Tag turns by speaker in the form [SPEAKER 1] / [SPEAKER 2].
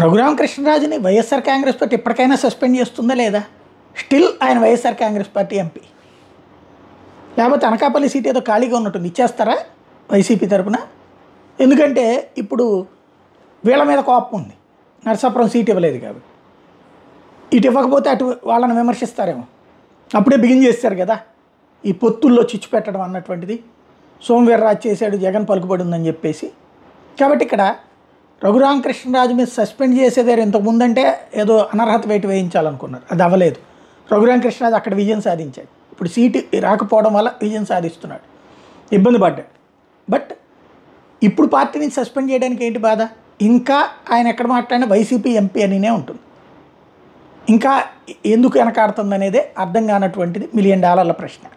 [SPEAKER 1] రఘురామకృష్ణరాజుని YSR Congress party ఇప్పటికైనా suspend చేస్తుందా లేదా? స్టిల్ ఆయన వైఎస్ఆర్ కాంగ్రెస్ పార్టీ ఎంపీ. లేకపోతే అనకాపల్లి సీట్ ఏదో ఖాళీగా ఉన్నట్టుంది. ఇచ్చేస్తారా వైసీపీ తరపున? ఎందుకంటే ఇప్పుడు వీళ్ళ మీద కోపం ఉంది. నరసాపురం సీట్ ఇవ్వలేదు కాబట్టి ఇటు ఇవ్వకపోతే అటు వాళ్ళని విమర్శిస్తారేమో. అప్పుడే బిగిన్ చేస్తారు కదా. ఈ పొత్తుల్లో చిచ్చు పెట్టడం అన్నటువంటిది. సోమవీర్రాజు చేశాడు జగన్ పలుకుబడి ఉందని చెప్పేసి. కాబట్టి ఇక్కడ రఘురామకృష్ణరాజు మీద సస్పెండ్ చేసేదారు ఇంతకుముందంటే ఏదో అనర్హత వేటు వేయించాలనుకున్నారు. అది అవ్వలేదు. రఘురామకృష్ణరాజు అక్కడ విజయం సాధించాడు. ఇప్పుడు సీటు రాకపోవడం వల్ల విజయం సాధిస్తున్నాడు. ఇబ్బంది పడ్డాడు. బట్ ఇప్పుడు పార్టీ నుంచి సస్పెండ్ చేయడానికి ఏంటి బాధ? ఇంకా ఆయన ఎక్కడ మాట్లాడినా వైసీపీ ఎంపీ అనినే ఉంటుంది. ఇంకా ఎందుకు వెనకాడుతుంది అనేదే అర్థం కానటువంటిది మిలియన్ డాలర్ల ప్రశ్న.